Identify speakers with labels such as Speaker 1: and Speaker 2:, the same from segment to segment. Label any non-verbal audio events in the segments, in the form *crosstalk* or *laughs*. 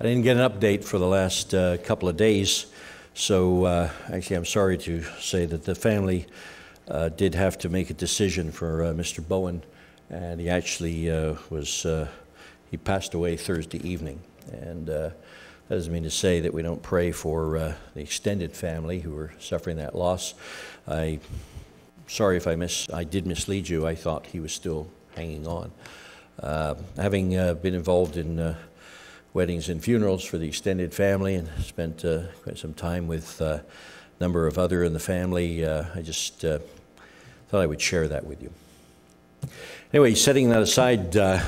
Speaker 1: I didn't get an update for the last uh, couple of days, so uh, actually, I'm sorry to say that the family uh, did have to make a decision for uh, Mr. Bowen, and he actually uh, was uh, he passed away Thursday evening, and that doesn't mean to say that we don't pray for the extended family who are suffering that loss. I sorry if I miss I did mislead you. I thought he was still hanging on. having been involved in weddings and funerals for the extended family and spent uh, quite some time with uh, a number of other in the family. Uh, I just uh, thought I would share that with you. Anyway, setting that aside, uh,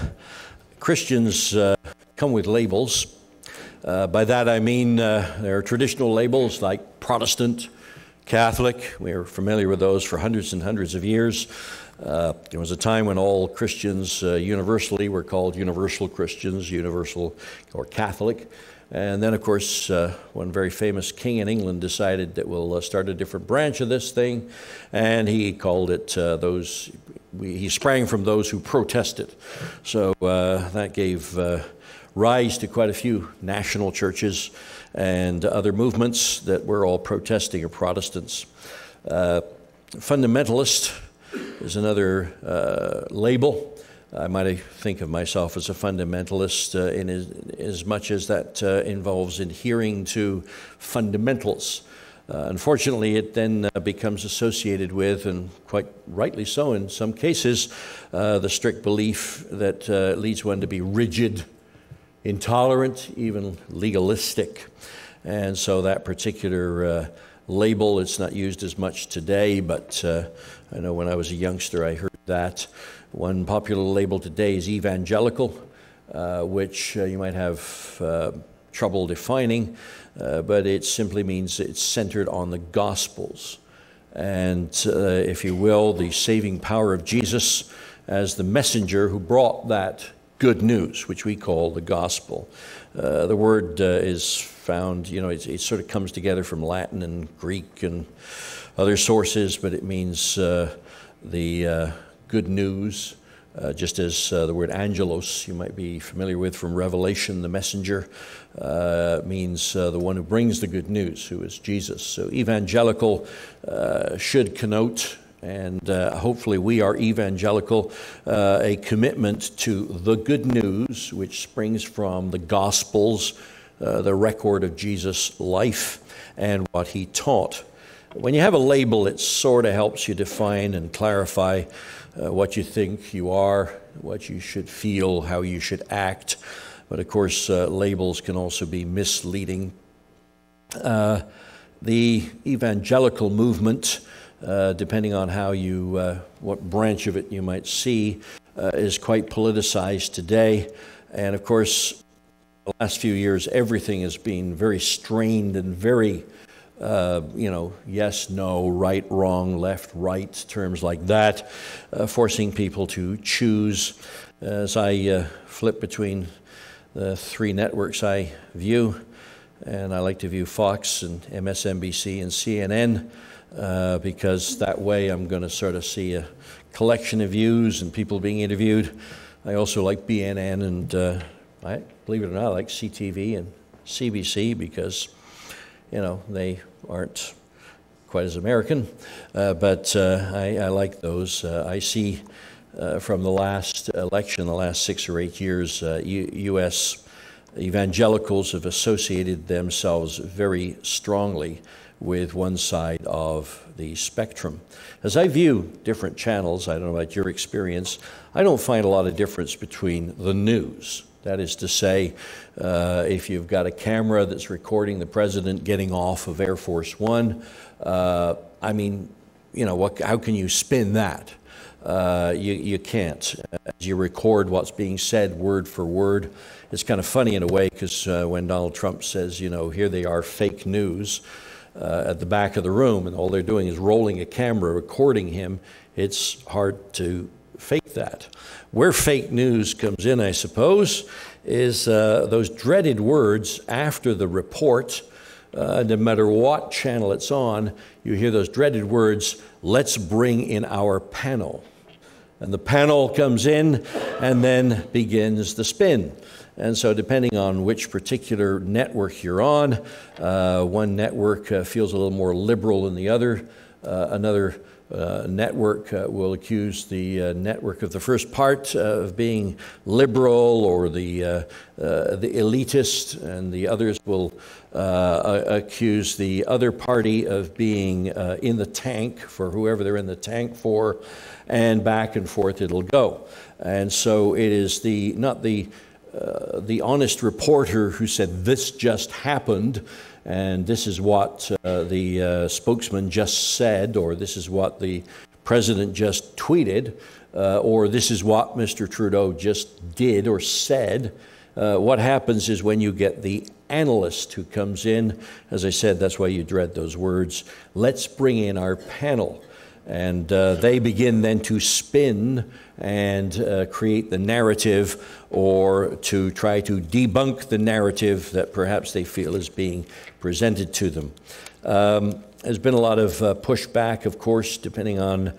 Speaker 1: Christians uh, come with labels. by that I mean there are traditional labels like Protestant, Catholic. We are familiar with those for hundreds and hundreds of years. Uh, there was a time when all Christians uh, universally were called universal Christians, universal or Catholic. And then, of course, uh, one very famous king in England decided that we'll uh, start a different branch of this thing, and he called it uh, those. We, he sprang from those who protested. So that gave rise to quite a few national churches and other movements that were all protesting or Protestants. fundamentalist is another uh, label. I might think of myself as a fundamentalist uh, in as, as, much as that uh, involves adhering to fundamentals. Uh, unfortunately, it then uh, becomes associated with, and quite rightly so in some cases, uh, the strict belief that leads one to be rigid, intolerant, even legalistic. And so that particular label, it's not used as much today, but I know when I was a youngster, I heard that. One popular label today is evangelical, uh, which uh, you might have uh, trouble defining, uh, but it simply means it's centered on the Gospels. And, uh, if you will, the saving power of Jesus as the messenger who brought that good news, which we call the gospel. Uh, the word is found, you know, it, it sort of comes together from Latin and Greek and other sources, but it means uh, the uh, good news. Uh, just as uh, the word angelos, you might be familiar with from Revelation, the messenger, uh, means uh, the one who brings the good news, who is Jesus. So, evangelical should connote, and hopefully we are evangelical, a commitment to the good news, which springs from the Gospels, the record of Jesus' life, and what he taught. When you have a label, it sort of helps you define and clarify uh, what you think you are, what you should feel, how you should act. But of course, uh, labels can also be misleading. Uh, the evangelical movement, uh, depending on how you, uh, what branch of it you might see, uh, is quite politicized today. And of course, the last few years, everything has been very strained and very uh, you know, yes, no, right, wrong, left, right, terms like that, uh, forcing people to choose. As I uh, flip between the three networks I view, and I like to view Fox and MSNBC and CNN uh, because that way I'm going to sort of see a collection of views and people being interviewed. I also like BNN and uh, I believe it or not, I like CTV and CBC because you know, they aren't quite as American, uh, but uh, I, I, like those. Uh, I see uh, from the last election, the last six or eight years, uh, U- U.S. evangelicals have associated themselves very strongly with one side of the spectrum. As I view different channels, I don't know about your experience, I don't find a lot of difference between the news that is to say, uh, if you've got a camera that's recording the president getting off of Air Force One, uh, I mean, you know, what, how can you spin that? Uh, you, you can't. As you record what's being said word for word, it's kind of funny in a way because uh, when Donald Trump says, you know, here they are, fake news. Uh, at the back of the room, and all they're doing is rolling a camera, recording him. It's hard to fake that. Where fake news comes in, I suppose, is uh, those dreaded words after the report. Uh, no matter what channel it's on, you hear those dreaded words, let's bring in our panel. And the panel comes in and then begins the spin. And so, depending on which particular network you're on, uh, one network uh, feels a little more liberal than the other. Uh, another uh, network uh, will accuse the uh, network of the first part of being liberal or the, the elitist, and the others will accuse the other party of being in the tank for whoever they're in the tank for, and back and forth it'll go. And so it is the not the uh, the honest reporter who said this just happened and this is what uh, the uh, spokesman just said, or this is what the president just tweeted, uh, or this is what Mr. Trudeau just did or said. Uh, what happens is when you get the analyst who comes in, as I said, that's why you dread those words. Let's bring in our panel. And uh, they begin then to spin and uh, create the narrative or to try to debunk the narrative that perhaps they feel is being presented to them. Um, there's been a lot of uh, pushback, of course, depending on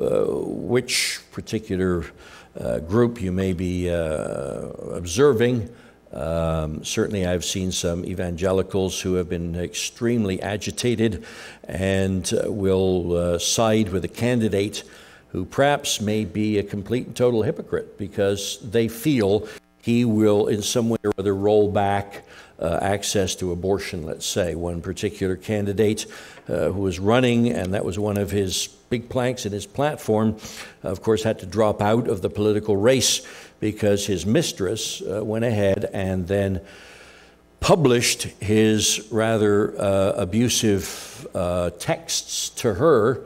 Speaker 1: uh, which particular uh, group you may be uh, observing. Um, certainly, I've seen some evangelicals who have been extremely agitated and uh, will uh, side with a candidate who perhaps may be a complete and total hypocrite because they feel he will, in some way or other, roll back uh, access to abortion, let's say. One particular candidate uh, who was running, and that was one of his big planks in his platform, of course, had to drop out of the political race because his mistress uh, went ahead and then published his rather uh, abusive uh, texts to her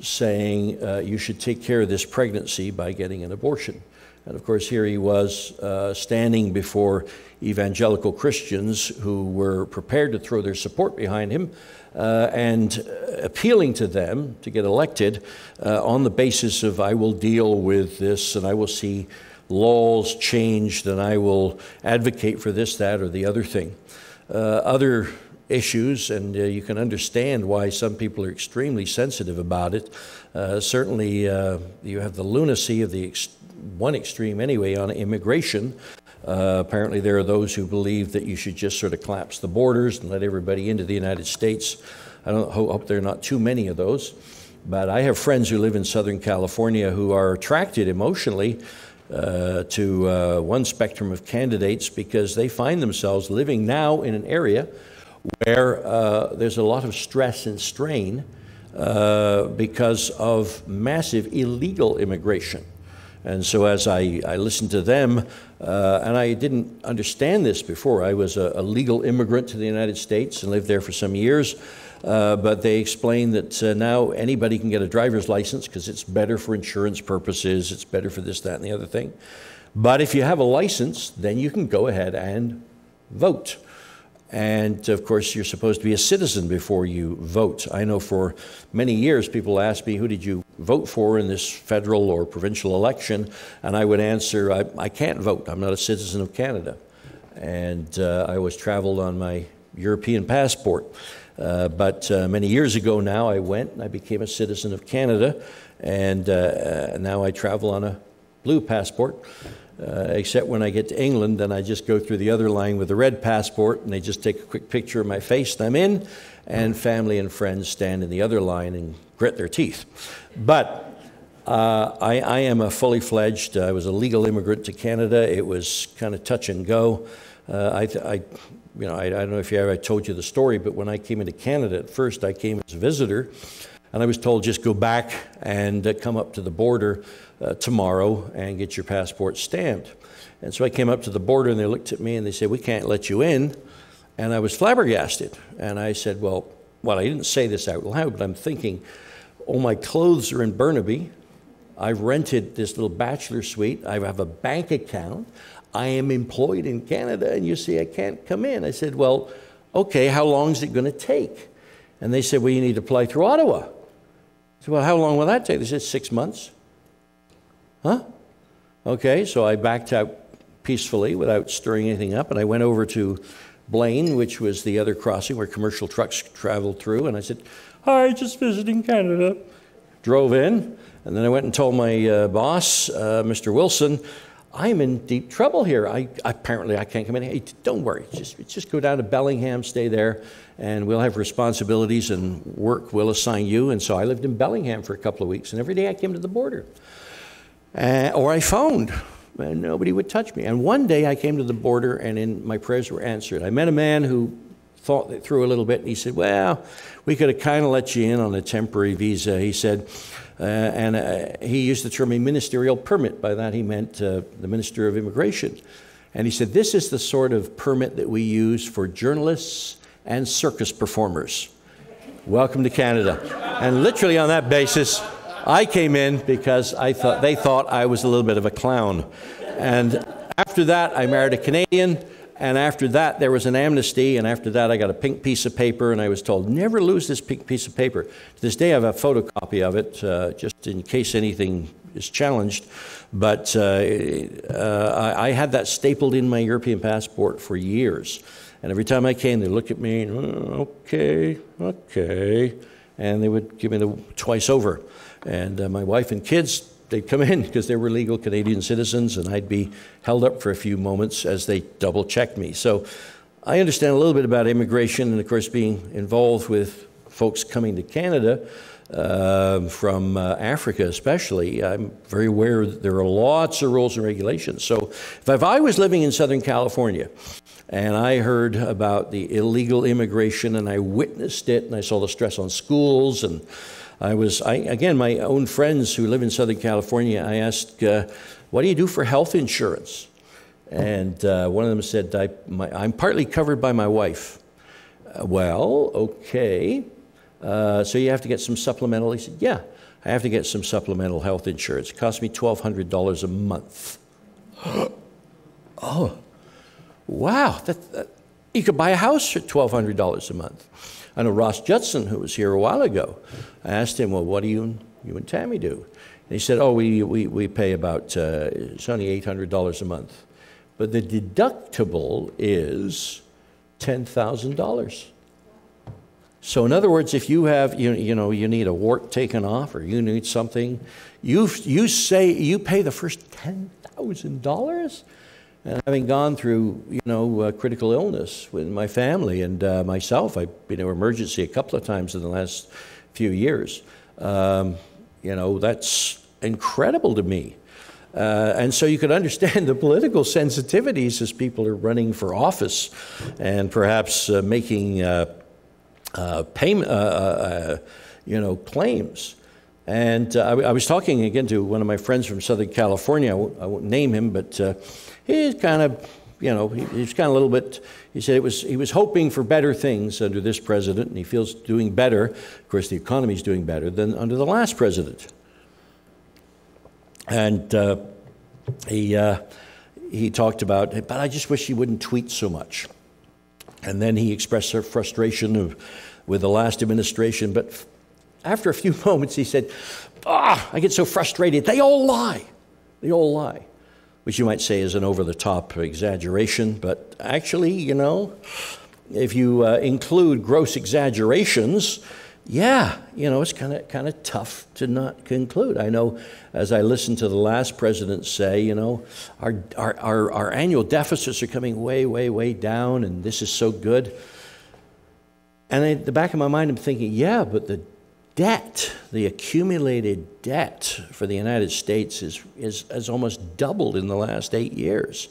Speaker 1: saying uh, you should take care of this pregnancy by getting an abortion. And of course, here he was uh, standing before evangelical Christians who were prepared to throw their support behind him uh, and appealing to them to get elected uh, on the basis of, I will deal with this and I will see laws changed and I will advocate for this, that, or the other thing. Uh, other issues, and uh, you can understand why some people are extremely sensitive about it. Uh, certainly, uh, you have the lunacy of the ex- one extreme, anyway, on immigration. Uh, apparently, there are those who believe that you should just sort of collapse the borders and let everybody into the United States. I don't hope there are not too many of those. But I have friends who live in Southern California who are attracted emotionally uh, to uh, one spectrum of candidates because they find themselves living now in an area where uh, there's a lot of stress and strain uh, because of massive illegal immigration. And so, as I, I listened to them, uh, and I didn't understand this before, I was a, a, legal immigrant to the United States and lived there for some years. Uh, but they explain that uh, now anybody can get a driver's license because it's better for insurance purposes, it's better for this, that, and the other thing. But if you have a license, then you can go ahead and vote. And of course, you're supposed to be a citizen before you vote. I know for many years people asked me, Who did you vote for in this federal or provincial election? And I would answer, I, I can't vote. I'm not a citizen of Canada. And uh, I always traveled on my European passport. Uh, but uh, many years ago now, I went and I became a citizen of Canada. And uh, uh, now I travel on a blue passport. Uh, except when I get to England, then I just go through the other line with a red passport and they just take a quick picture of my face and I'm in, and family and friends stand in the other line and grit their teeth. But uh, I, I, am a fully fledged, I was a legal immigrant to Canada. It was kind of touch and go. Uh, I, I, you know, I, I, don't know if you ever I told you the story, but when I came into Canada at first, I came as a visitor, and I was told just go back and uh, come up to the border uh, tomorrow and get your passport stamped. And so I came up to the border and they looked at me and they said, We can't let you in. And I was flabbergasted. And I said, Well, well, I didn't say this out loud, but I'm thinking, Oh, my clothes are in Burnaby. I've rented this little bachelor suite. I have a bank account. I am employed in Canada, and you see, I can't come in. I said, Well, okay, how long is it going to take? And they said, Well, you need to apply through Ottawa. I said, Well, how long will that take? They said, Six months. Huh? Okay, so I backed out peacefully without stirring anything up, and I went over to Blaine, which was the other crossing where commercial trucks traveled through, and I said, Hi, just visiting Canada. Drove in, and then I went and told my uh, boss, uh, Mr. Wilson, I'm in deep trouble here. I, apparently, I can't come in. Hey, don't worry. Just, just go down to Bellingham, stay there, and we'll have responsibilities and work we'll assign you. And so I lived in Bellingham for a couple of weeks, and every day I came to the border. Uh, or I phoned, and nobody would touch me. And one day I came to the border, and in, my prayers were answered. I met a man who thought through a little bit, and he said, Well, we could have kind of let you in on a temporary visa. He said, and uh, he used the term a ministerial permit. By that, he meant uh, the Minister of Immigration. And he said, This is the sort of permit that we use for journalists and circus performers. Welcome to Canada. And literally on that basis, I came in because I thought they thought I was a little bit of a clown. And after that, I married a Canadian. And after that, there was an amnesty. And after that, I got a pink piece of paper, and I was told, never lose this pink piece of paper. To this day, I have a photocopy of it, uh, just in case anything is challenged. But uh, uh, I, I, had that stapled in my European passport for years. And every time I came, they look at me, oh, okay, okay. And they would give me the twice over. And uh, my wife and kids, they'd come in because they were legal Canadian citizens, and I'd be held up for a few moments as they double checked me. So I understand a little bit about immigration, and of course, being involved with folks coming to Canada. Uh, from uh, Africa, especially, I'm very aware that there are lots of rules and regulations. So, if I was living in Southern California and I heard about the illegal immigration and I witnessed it and I saw the stress on schools and I was, I, again, my own friends who live in Southern California, I asked, uh, what do you do for health insurance? And uh, one of them said, I, am partly covered by my wife. Uh, well, okay. Uh, so you have to get some supplemental. He said, yeah, I have to get some supplemental health insurance. It costs me $1,200 a month. *gasps* oh, wow. That, that, you could buy a house for $1,200 a month. I know Ross Judson, who was here a while ago, I asked him, well, what do you, you and Tammy do? And he said, oh, we, we, we pay about, uh, it's only $800 a month. But the deductible is $10,000. So in other words, if you have, you, you know, you need a wart taken off or you need something, you, you say, you pay the first $10,000? And having gone through, you know, uh, critical illness with my family and uh, myself, I've been in emergency a couple of times in the last few years. Um, you know, that's incredible to me. Uh, and so you could understand *laughs* the political sensitivities as people are running for office and perhaps uh, making uh, uh, payment, you know, claims. And I, I, was talking again to one of my friends from Southern California. I won't, I won't name him, but he's kind of, you know, he, he's kind of a little bit, he said it was, he was hoping for better things under this president, and he feels doing better. Of course, the economy is doing better than under the last president. And uh, he, uh, he talked about, but I just wish he wouldn't tweet so much. And then he expressed her frustration of, with the last administration. But after a few *laughs* moments, he said, Ah, I get so frustrated. They all lie. They all lie which you might say is an over the top exaggeration, but actually, you know, if you uh, include gross exaggerations, yeah, you know, it's kind of kind of tough to not conclude. I know as I listened to the last president say, you know, our, our, our, our annual deficits are coming way, way, way down, and this is so good. And in the back of my mind, I'm thinking, yeah, but the debt, the accumulated debt for the United States is, is, has almost doubled in the last eight years.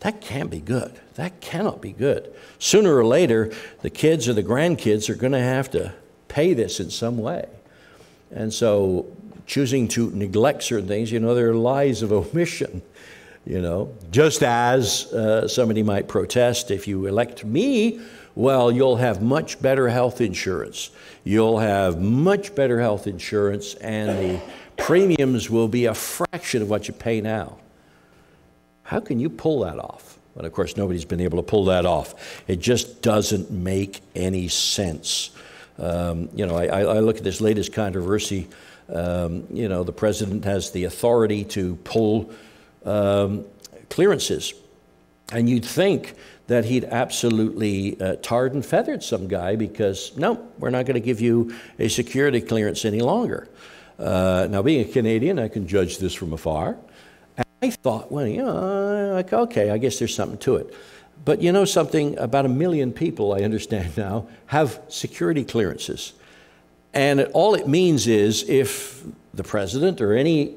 Speaker 1: That can't be good. That cannot be good. Sooner or later, the kids or the grandkids are going to have to pay this in some way. And so, choosing to neglect certain things, you know, there are lies of *laughs* omission. You know, just as uh, somebody might protest if you elect me, well, you'll have much better health insurance. You'll have much better health insurance, and the premiums will be a fraction of what you pay now. How can you pull that off? But of course, nobody's been able to pull that off. It just doesn't make any sense. Um, you know, I, I, look at this latest controversy. Um, you know, the president has the authority to pull um, clearances. And you'd think that he'd absolutely uh, tarred and feathered some guy because, no, we're not going to give you a security clearance any longer. Uh, now, being a Canadian, I can judge this from afar. I thought, well, you know, like, okay, I guess there's something to it. But you know something? About a million people, I understand *laughs* now, have security clearances. And all it means is if the president or any uh,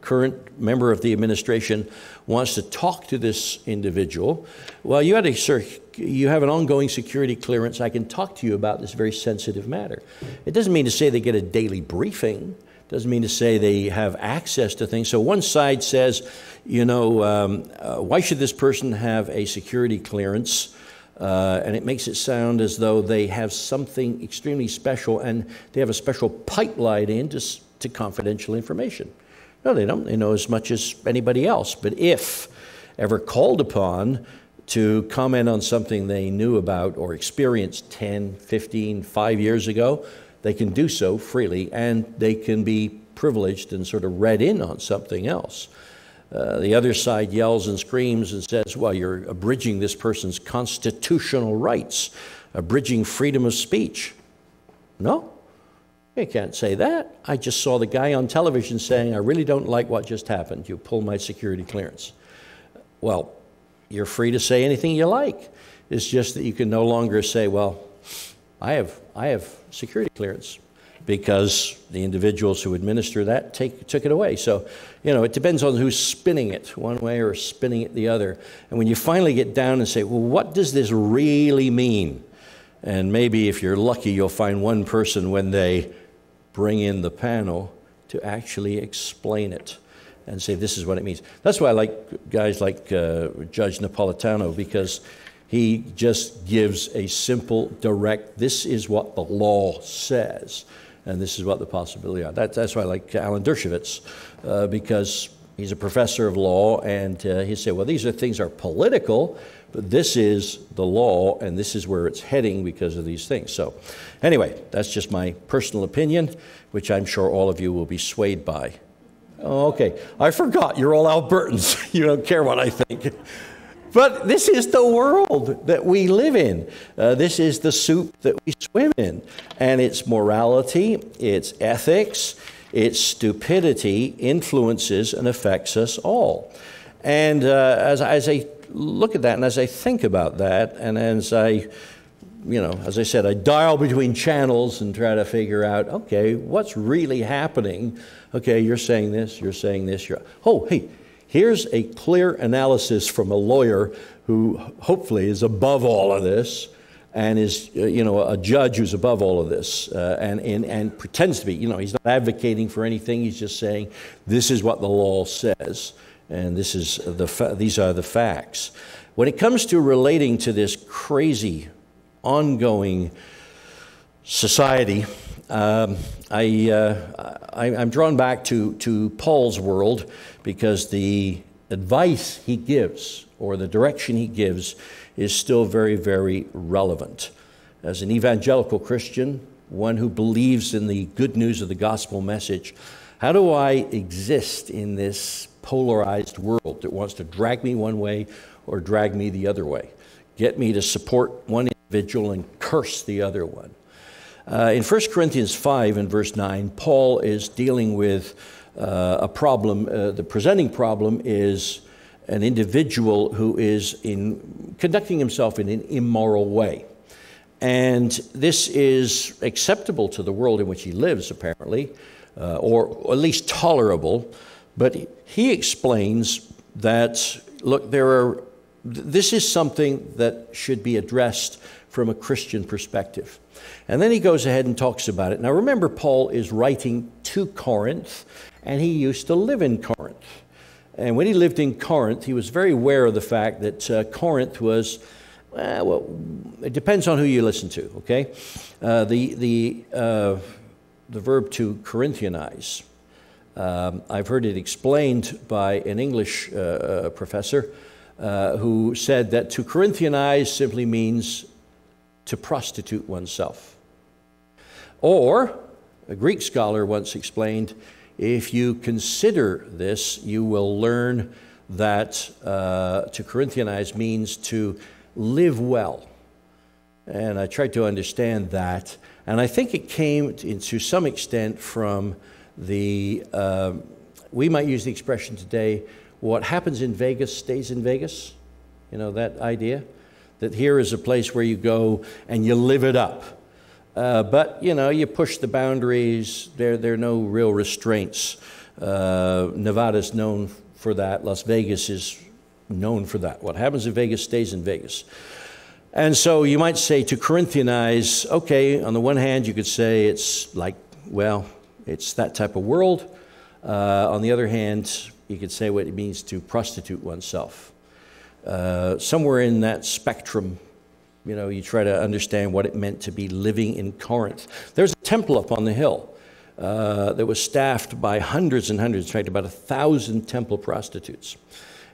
Speaker 1: current member of the administration wants to talk to this individual, well, you, had a, sir, you have an ongoing security clearance. I can talk to you about this very sensitive matter. It doesn't mean to say they get a daily briefing. Doesn't mean to say they have access to things. So one side says, you know, um, uh, why should this person have a security clearance? Uh, and it makes it sound as though they have something extremely special and they have a special pipeline into to confidential information. No, they don't. They know as much as anybody else. But if ever called upon to comment on something they knew about or experienced 10, 15, 5 years ago, they can do so freely and they can be privileged and sort of read in on something else. Uh, the other side yells and screams and says, well, you're abridging this person's constitutional rights, abridging freedom of speech. No, you can't say that. I just saw the guy on television saying, I really don't like what just happened. You pull my security clearance. Well, you're free to say anything you like. It's just that you can no longer say, well, I have, I have security clearance because the individuals who administer that take, took it away. So, you know, it depends on who's spinning it one way or spinning it the other. And when you finally get down and say, well, what does this really mean? And maybe if you're lucky, you'll find one person when they bring in the panel to actually explain it and say, this is what it means. That's why I like guys like uh, Judge Napolitano because he just gives a simple, direct, this is what the law says, and this is what the possibility are. That, that's why I like Alan Dershowitz, uh, because he's a professor of law, and uh, he said, well, these are things are political, but this is the law, and this is where it's heading because of these things. So, anyway, that's just my personal opinion, which I'm sure all of you will be swayed by. Oh, okay, I forgot you're all Albertans. *laughs* you don't care what I think. But this is the world that we live in. Uh, this is the soup that we swim in. And its morality, its ethics, its stupidity influences and affects us all. And uh, as, as I look at that and as I think about that, and as I, you know, as I said, I dial between channels and try to figure out, okay, what's really happening? Okay, you're saying this, you're saying this, you're, oh, hey, Here's a clear analysis from a lawyer who hopefully is above all of this and is, uh, you know, a judge who's above all of this uh, and, and, and pretends to be. You know, he's not advocating for anything. He's just saying, this is what the law says, and this is the these are the facts. When it comes to relating to this crazy, ongoing society, um, I, uh, I, am drawn back to, to Paul's world because the advice he gives or the direction he gives is still very, very relevant. As an evangelical Christian, one who believes in the good news of the gospel message, how do I exist in this polarized world that wants to drag me one way or drag me the other way? Get me to support one individual and curse the other one. Uh, in 1 Corinthians 5 and verse 9, Paul is dealing with uh, a problem. Uh, the presenting problem is an individual who is in, conducting himself in an immoral way. And this is acceptable to the world in which he lives, apparently, uh, or at least tolerable. But he explains that, look, there are, this is something that should be addressed from a Christian perspective. And then he goes ahead and talks about it. Now remember, Paul is writing to Corinth, and he used to live in Corinth. And when he lived in Corinth, he was very aware of the fact that uh, Corinth was, uh, well, it depends on who you listen to, okay? Uh, the, the, uh, the verb to Corinthianize. Um, I've heard it explained by an English uh, uh, professor who said that to Corinthianize simply means to prostitute oneself. Or, a Greek scholar once explained, if you consider this, you will learn that uh, to Corinthianize means to live well. And I tried to understand that. And I think it came to some extent from the, uh, we might use the expression today, what happens in Vegas stays in Vegas. You know that idea? That here is a place where you go and you live it up. Uh, but, you know, you push the boundaries, there, there are no real restraints. Uh, Nevada's known for that, Las Vegas is known for that. What happens in Vegas stays in Vegas. And so you might say to Corinthianize, okay, on the one hand, you could say it's like, well, it's that type of world. Uh, on the other hand, you could say what it means to prostitute oneself. Uh, somewhere in that spectrum, you know, you try to understand what it meant to be living in Corinth. There's a temple up on the hill uh, that was staffed by hundreds and hundreds, in fact, about a thousand temple prostitutes.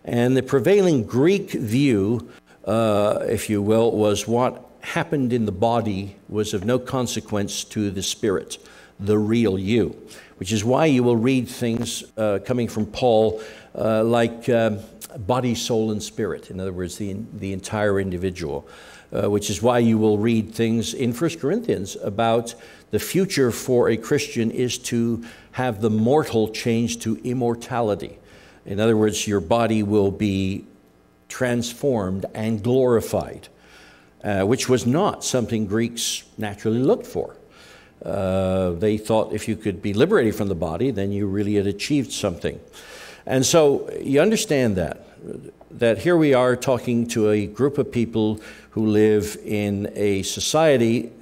Speaker 1: And the prevailing Greek view uh, if you will, was what happened in the body was of no consequence to the spirit, the real you, which is why you will read things uh, coming from Paul uh, like um, body, soul, and spirit. In other words, the, the entire individual. Uh, which is why you will read things in 1 Corinthians about the future for a Christian is to have the mortal changed to immortality. In other words, your body will be transformed and glorified, uh, which was not something Greeks naturally looked for. Uh, they thought if you could be liberated from the body, then you really had achieved something. And so you understand that, that here we are talking to a group of people who live in a society,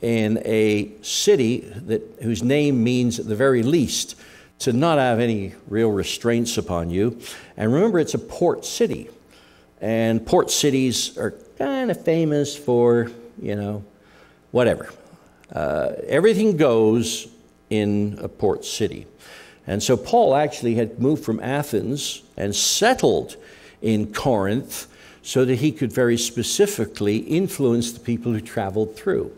Speaker 1: in a city that, whose name means at the very least to not have any real restraints upon you. And remember, it's a port city. And port cities are kind of famous for, you know, whatever. Uh, everything goes in a port city. And so Paul actually had moved from Athens and settled in Corinth so that he could very specifically influence the people who traveled through.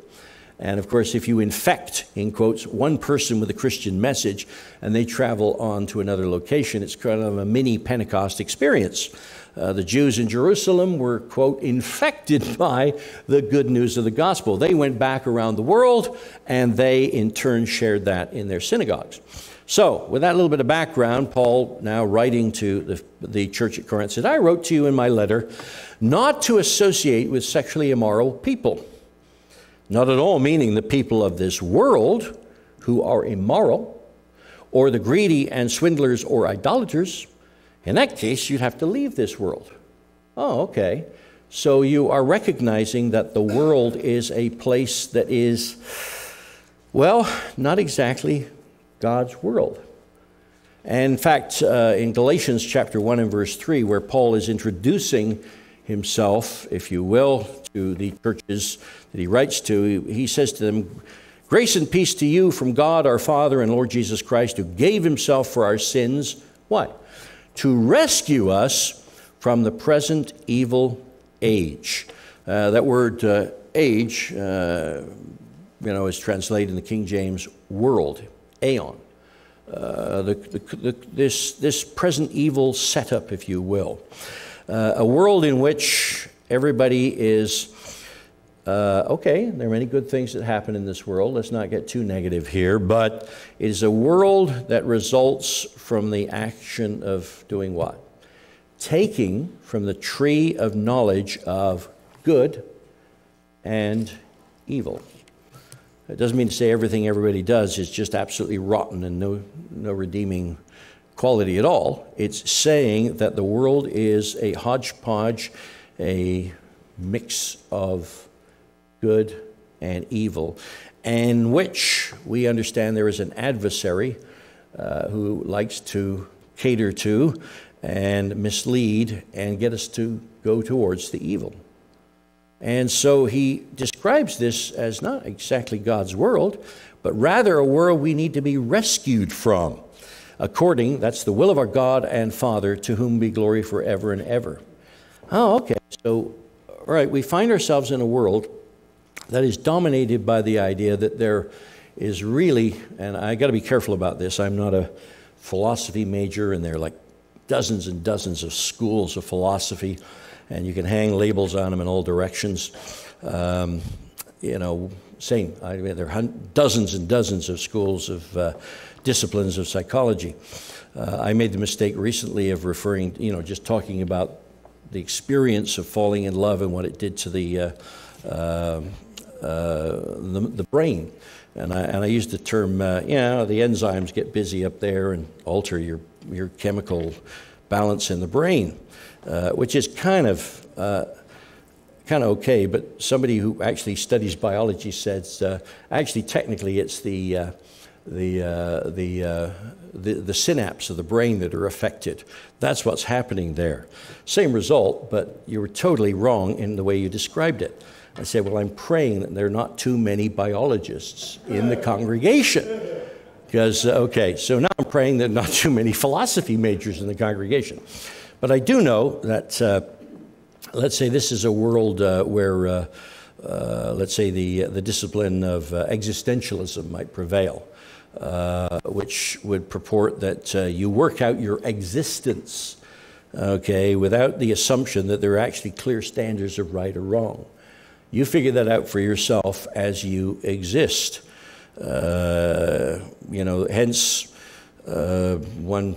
Speaker 1: And of course, if you infect, in quotes, one person with a Christian message and they travel on to another location, it's kind of a mini Pentecost experience. Uh, the Jews in Jerusalem were, quote, infected *laughs* by the good news of the gospel. They went back around the world and they, in turn, shared that in their synagogues. So, with that little bit of background, Paul, now writing to the, the church at Corinth, said, I wrote to you in my letter not to associate with sexually immoral people. Not at all meaning the people of this world who are immoral, or the greedy and swindlers or idolaters in that case, you'd have to leave this world. Oh, okay. So you are recognizing that the world is a place that is, well, not exactly God's world. And in fact, uh, in Galatians chapter 1 and verse 3, where Paul is introducing himself, if you will, to the churches that he writes to, he says to them, Grace and peace to you from God our Father and Lord Jesus Christ, who gave himself for our sins. What? to rescue us from the present evil age. Uh, that word uh, age, uh, you know, is translated in the King James world, aeon. Uh, the, the, the, this, this present evil setup, if you will. Uh, a world in which everybody is uh, okay, there are many good things that happen in this world. Let's not get too negative here, but it is a world that results from the action of doing what? Taking from the tree of knowledge of good and evil. It doesn't mean to say everything everybody does is just absolutely rotten and no, no redeeming quality at all. It's saying that the world is a hodgepodge, a mix of good and evil, in which we understand there is an adversary uh, who likes to cater to and mislead and get us to go towards the evil. And so he describes this as not exactly God's world, but rather a world we need to be rescued from. According, that's the will of our God and Father, to whom be glory forever and ever. Oh, okay. So, all right, we find ourselves in a world that is dominated by the idea that there is really, and I got to be careful about this, I'm not a philosophy major, and there are like dozens and dozens of schools of philosophy, and you can hang labels on them in all directions. Um, you know, same. I mean, there are dozens and dozens of schools of uh, disciplines of psychology. Uh, I made the mistake recently of referring, you know, just talking about the experience of falling in love and what it did to the, uh, uh, the, the, brain. And I, and I used the term, uh, you know, the enzymes get busy up there and alter your, your chemical balance in the brain, uh, which is kind of uh, kind of okay, but somebody who actually studies biology says uh, actually technically it's the uh, the, uh, the, uh, the, the synapse of the brain that are affected. That's what's happening there. Same result, but you were totally wrong in the way you described it. I said, Well, I'm praying that there are not too many biologists in the congregation. Because, uh, okay, so now I'm praying that not too many philosophy majors in the congregation. But I do know that uh, let's say this is a world uh, where, uh, uh, let's say, the, the discipline of uh, existentialism might prevail, uh, which would purport that uh, you work out your existence, okay, without the assumption that there are actually clear standards of right or wrong. You figure that out for yourself as you exist. you know, hence, one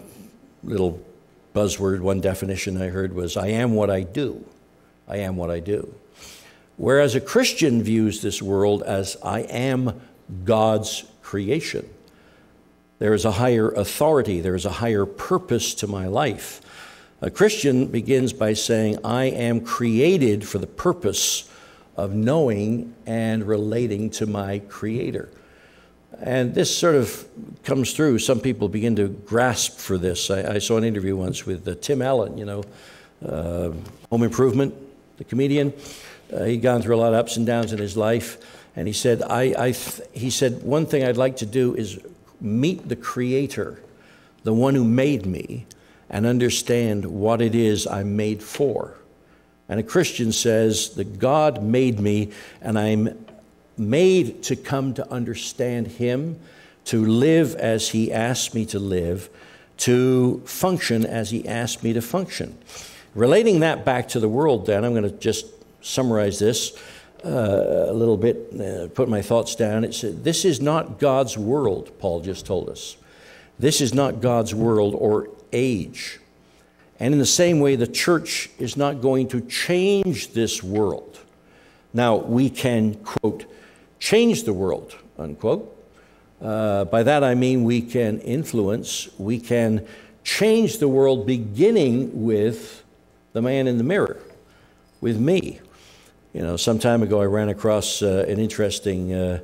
Speaker 1: little buzzword, one definition I heard was, I am what I do. I am what I do. Whereas a Christian views this world as I am God's creation. There is a higher authority, there is a higher purpose to my life. A Christian begins by saying, I am created for the purpose of knowing and relating to my Creator. And this sort of comes through. Some people begin to grasp for this. I, I saw an interview once with uh, Tim Allen, you know, uh, Home Improvement, the comedian. Uh, he'd gone through a lot of ups and downs in his life, and he said, I, I he said, one thing I'd like to do is meet the Creator, the one who made me, and understand what it is I'm made for. And a Christian says that God made me, and I'm made to come to understand Him, to live as He asked me to live, to function as He asked me to function. Relating that back to the world, then, I'm going to just summarize this uh, a little bit, uh, put my thoughts down. It said, This is not God's world, Paul just told us. This is not God's world or age. And in the same way, the church is not going to change this world. Now, we can, quote, change the world, unquote. Uh, by that I mean we can influence, we can change the world beginning with the man in the mirror with me. You know, some time ago I ran across uh, an interesting uh,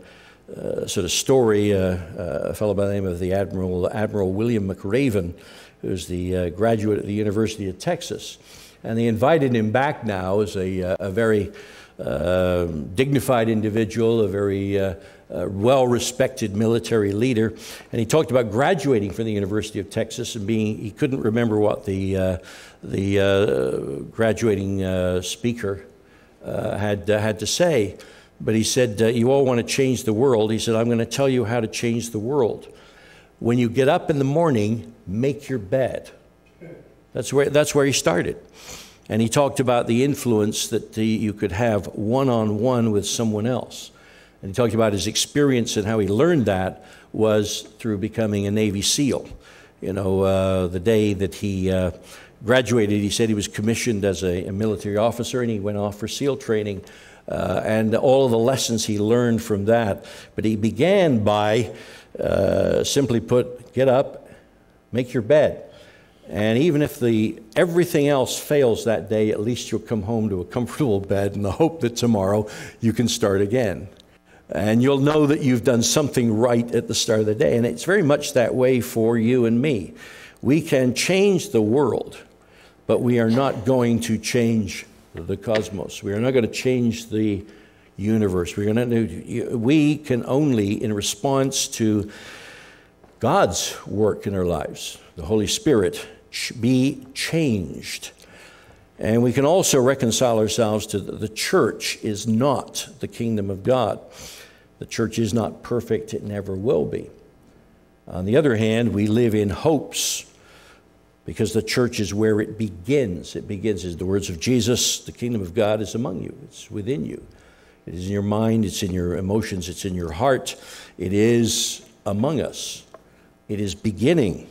Speaker 1: uh, sort of story. Uh, uh, a fellow by the name of the Admiral, Admiral William McRaven, who's the uh, graduate at the University of Texas. And they invited him back now as a, a very dignified individual, a very uh, well respected military leader. And he talked about graduating from the University of Texas and being, he couldn't remember what the, uh, the uh, graduating uh, speaker uh, had, uh, had to say. But he said, You all want to change the world. He said, I'm going to tell you how to change the world. When you get up in the morning, make your bed. That's where, that's where he started. And he talked about the influence that the, you could have one on one with someone else. And he talked about his experience and how he learned that was through becoming a Navy SEAL. You know, uh, the day that he uh, graduated, he said he was commissioned as a, a, military officer and he went off for SEAL training. Uh, and all of the lessons he learned from that. But he began by uh, simply put, get up, make your bed. And even if the, everything else fails that day, at least you'll come home to a comfortable bed in the hope that tomorrow you can start again. And you'll know that you've done something right at the start of the day. And it's very much that way for you and me. We can change the world, but we are not going to change the cosmos. We are not going to change the universe. We're going to, we can only, in response to God's work in our lives, the Holy Spirit, be changed. And we can also reconcile ourselves to the church is not the kingdom of God. The church is not perfect, it never will be. On the other hand, we live in hopes because the church is where it begins. It begins, as the words of Jesus, the kingdom of God is among you, it's within you. It is in your mind, it's in your emotions, it's in your heart. It is among us. It is beginning.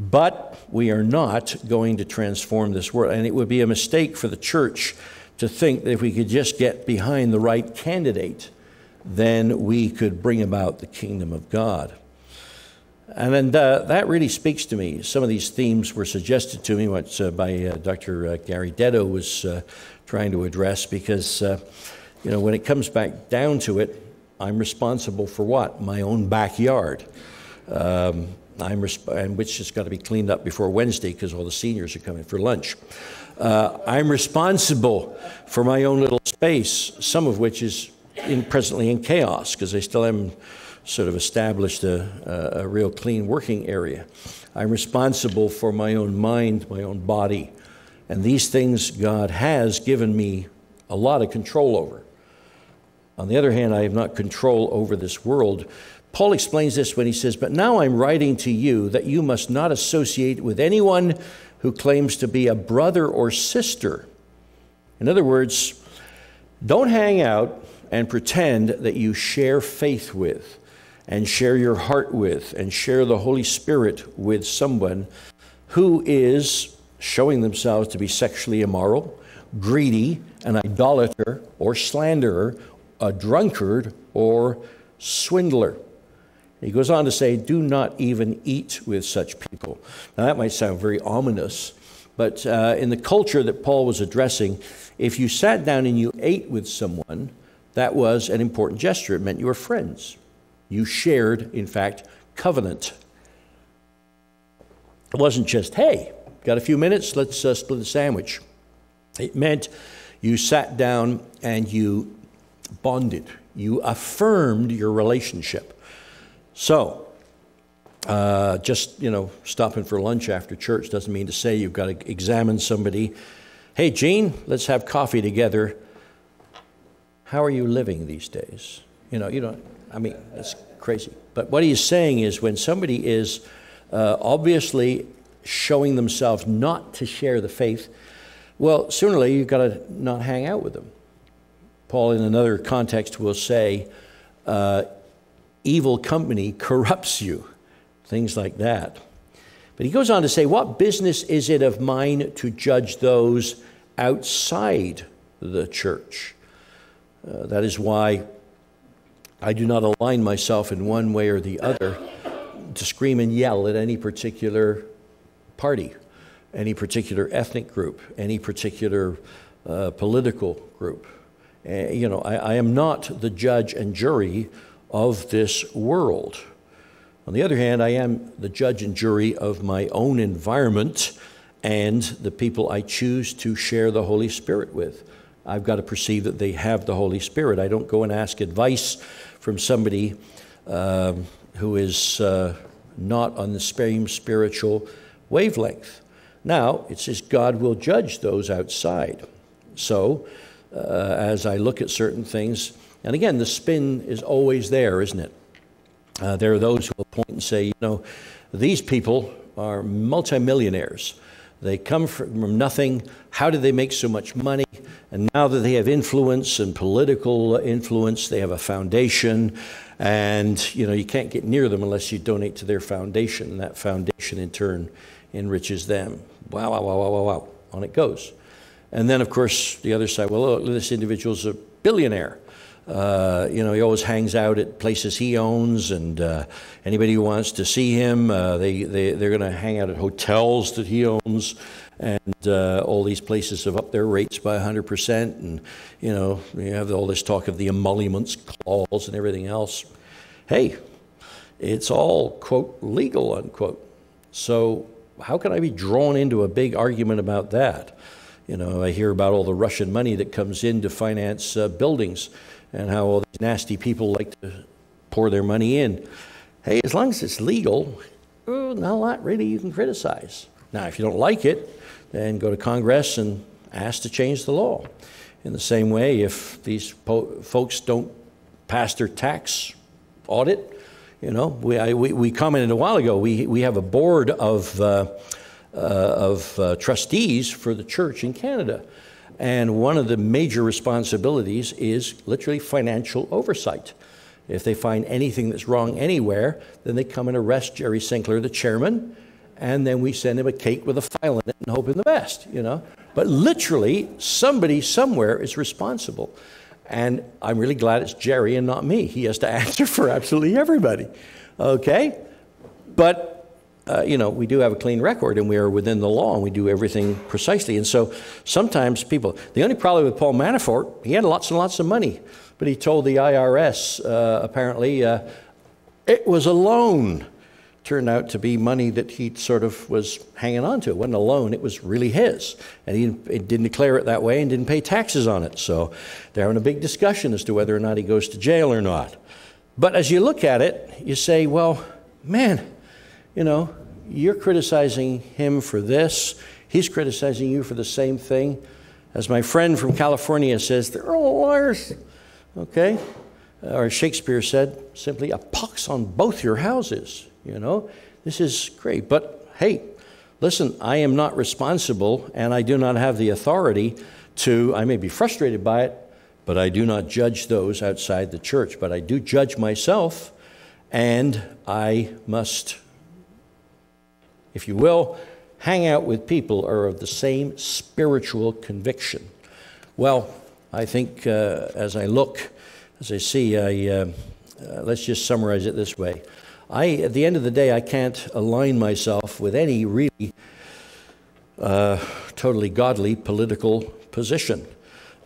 Speaker 1: But we are not going to transform this world. And it would be a mistake for the church to think that if we could just get behind the right candidate, then we could bring about the kingdom of God. And then uh, that really speaks to me. Some of these themes were suggested to me, what uh, by uh, Dr. Uh, Gary Deddo was uh, trying to address, because uh, you know when it comes back down to it, I'm responsible for what? My own backyard. Um, I'm and which has got to be cleaned up before Wednesday because all the seniors are coming for lunch. Uh, I'm responsible for my own little space, some of which is in, presently in chaos because I still haven't sort of established a, a, a real clean working area. I'm responsible for my own mind, my own body. And these things God has given me a lot of control over. On the other hand, I have not control over this world. Paul explains this when he says, But now I'm writing to you that you must not associate with anyone who claims to be a brother or sister. In other words, don't hang out and pretend that you share faith with and share your heart with and share the Holy Spirit with someone who is showing themselves to be sexually immoral, greedy, an idolater, or slanderer, a drunkard, or swindler. He goes on to say, Do not even eat with such people. Now, that might sound very ominous, but uh, in the culture that Paul was addressing, if you sat down and you ate with someone, that was an important gesture. It meant you were friends. You shared, in fact, covenant. It wasn't just, hey, got a few minutes, let's uh, split a sandwich. It meant you sat down and you bonded, you affirmed your relationship. So, uh, just you know, stopping for lunch after church doesn't mean to say you've got to examine somebody. Hey, Gene, let's have coffee together. How are you living these days? You know, you don't. I mean, it's crazy. But what he's saying is when somebody is uh, obviously showing themselves not to share the faith, well, sooner or later you've got to not hang out with them. Paul, in another context, will say, uh, evil company corrupts you, things like that. But he goes on to say, What business is it of mine to judge those outside the church? Uh, that is why I do not align myself in one way or the other to scream and yell at any particular party, any particular ethnic group, any particular uh, political group. Uh, you know, I, I am not the judge and jury of this world. On the other hand, I am the judge and jury of my own environment and the people I choose to share the Holy Spirit with. I've got to perceive that they have the Holy Spirit. I don't go and ask advice from somebody um, who is uh, not on the same spiritual wavelength. Now, it says God will judge those outside. So, uh, as I look at certain things, and again, the spin is always there, isn't it? Uh, there are those who will point and say, you know, these people are multimillionaires. They come from nothing. How did they make so much money? And now that they have influence and political influence, they have a foundation, and you know you can't get near them unless you donate to their foundation, and that foundation in turn enriches them. Wow, wow, wow, wow, wow, wow. On it goes. And then, of course, the other side, well, oh, this individual's a billionaire. Uh, you know, he always hangs out at places he owns, and uh, anybody who wants to see him, uh, they, they, they're going to hang out at hotels that he owns and uh, all these places have upped their rates by 100%. And, you know, you have all this talk of the emoluments clause and everything else. Hey, it's all, quote, legal, unquote. So how can I be drawn into a big argument about that? You know, I hear about all the Russian money that comes in to finance uh, buildings and how all these nasty people like to pour their money in. Hey, as long as it's legal, not a lot really you can criticize. Now, if you don't like it, then go to Congress and ask to change the law. In the same way, if these folks don't pass their tax audit, you know, we, I, we, we, commented a while ago, we, we have a board of, uh, of uh, trustees for the church in Canada. And one of the major responsibilities is literally financial oversight. If they find anything that's wrong anywhere, then they come and arrest Jerry Sinkler, the chairman, and then we send him a cake with a file in it and hope in the best, you know. But literally, somebody somewhere is responsible. And I'm really glad it's Jerry and not me. He has to *laughs* answer for absolutely everybody. Okay? But uh, you know, we do have a clean record and we are within the law and we do everything precisely. And so sometimes people, the only problem with Paul Manafort, he had lots and lots of money, but he told the IRS uh, apparently uh, it was a loan. Turned out to be money that he sort of was hanging on to. It wasn't a loan, it was really his. And he didn't declare it that way and didn't pay taxes on it. So they're having a big discussion as to whether or not he goes to jail or not. But as you look at it, you say, well, man, you know, you're criticizing him for this, he's criticizing you for the same thing. As my friend from California says, they're all liars. Okay? Or Shakespeare said, simply a pox on both your houses. You know, this is great. But hey, listen, I am not responsible and I do not have the authority to, I may be frustrated by it, but I do not judge those outside the church. But I do judge myself and I must if you will, hang out with people are of the same spiritual conviction. Well, I think uh, as I look, as I see, I, uh, uh, let's just summarize it this way. I, at the end of the day, I can't align myself with any really uh, totally godly political position.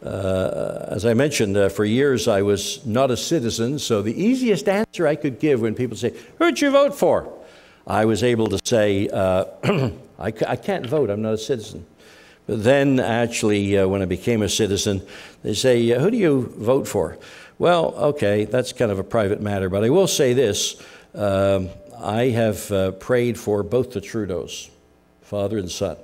Speaker 1: Uh, as I mentioned, uh, for years I was not a citizen, so the easiest answer I could give when people say, Who'd you vote for? I was able to say, uh, *clears throat* I, I, can't vote, I'm not a citizen. But then, actually, uh, when I became a citizen, they say, uh, Who do you vote for? Well, okay, that's kind of a private matter, but I will say this um, I have uh, prayed for both the Trudeaus, father and son.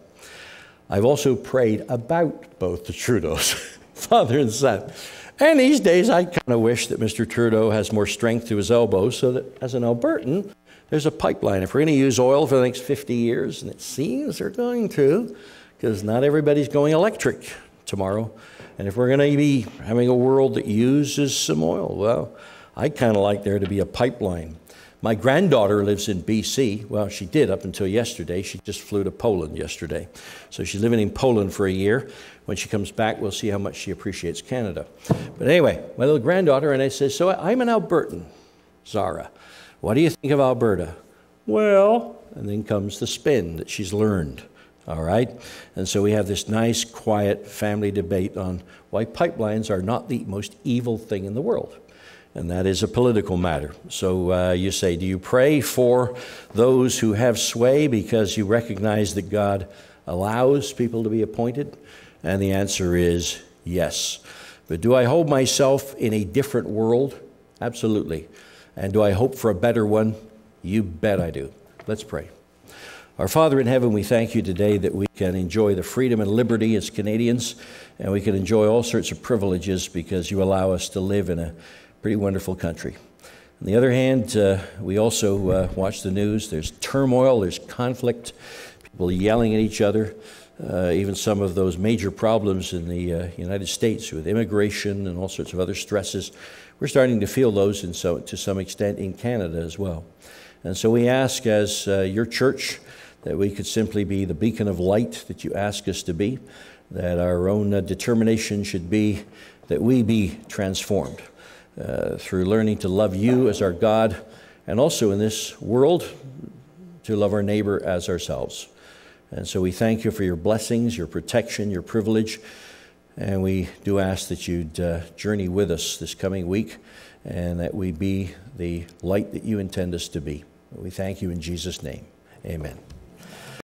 Speaker 1: I've also prayed about both the Trudeaus, *laughs* father and son. And these days, I kind of wish that Mr. Trudeau has more strength to his elbows so that as an Albertan, there's a pipeline. If we're going to use oil for the next 50 years, and it seems they're going to, because not everybody's going electric tomorrow. And if we're going to be having a world that uses some oil, well, I'd kind of like there to be a pipeline. My granddaughter lives in BC. Well, she did up until yesterday. She just flew to Poland yesterday. So she's living in Poland for a year. When she comes back, we'll see how much she appreciates Canada. But anyway, my little granddaughter and I said, So I'm an Albertan, Zara. What do you think of Alberta? Well, and then comes the spin that she's learned. All right? And so we have this nice, quiet family debate on why pipelines are not the most evil thing in the world. And that is a political matter. So uh, you say, do you pray for those who have sway because you recognize that God allows people to be appointed? And the answer is yes. But do I hold myself in a different world? Absolutely. And do I hope for a better one? You bet I do. Let's pray. Our Father in heaven, we thank you today that we can enjoy the freedom and liberty as Canadians, and we can enjoy all sorts of privileges because you allow us to live in a pretty wonderful country. On the other hand, uh, we also uh, watch the news. There's turmoil, there's conflict, people yelling at each other. Uh, even some of those major problems in the uh, United States with immigration and all sorts of other stresses we're starting to feel those in so, to some extent in Canada as well. And so we ask, as uh, your church, that we could simply be the beacon of light that you ask us to be, that our own uh, determination should be that we be transformed uh, through learning to love you as our God, and also in this world to love our neighbor as ourselves. And so we thank you for your blessings, your protection, your privilege. And we do ask that you'd uh, journey with us this coming week and that we be the light that you intend us to be. We thank you in Jesus' name. Amen.